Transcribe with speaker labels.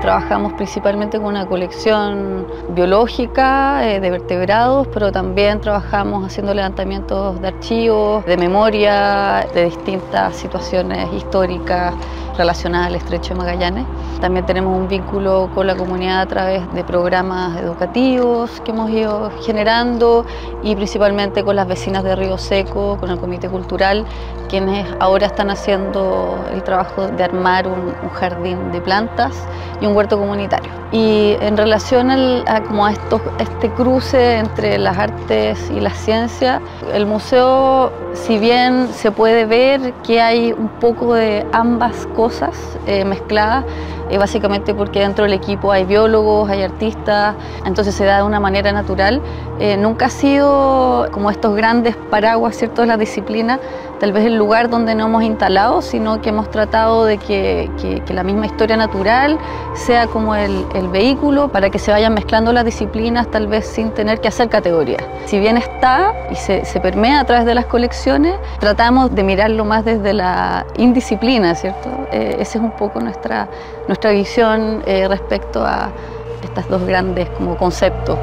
Speaker 1: trabajamos principalmente con una colección biológica eh, de vertebrados, pero también trabajamos haciendo levantamientos de archivos, de memoria, de distintas situaciones históricas relacionadas al estrecho de Magallanes. También tenemos un vínculo con la comunidad a través de programas educativos que hemos ido generando y principalmente con las vecinas de Río Seco, con el Comité Cultural, quienes ahora están haciendo el trabajo de armar un, jardín de plantas y un huerto comunitario. Y en relación a, como a este cruce entre las artes y la ciencia, el museo, si bien se puede ver que hay un poco de ambas cosas eh, mezcladas, eh, básicamente porque dentro del equipo hay biólogos, hay artistas, entonces se da de una manera natural. Eh, nunca ha sido como estos grandes paraguas, ¿cierto?, de la disciplina, tal vez el lugar donde no hemos instalado, sino que hemos tratado de que, la misma historia natural sea como el, vehículo para que se vayan mezclando las disciplinas, tal vez sin tener que hacer categorías. Si bien está y se, permea a través de las colecciones, tratamos de mirarlo más desde la indisciplina, ¿cierto? Eh, esa es un poco nuestra, nuestra visión eh, respecto a estos dos grandes como conceptos.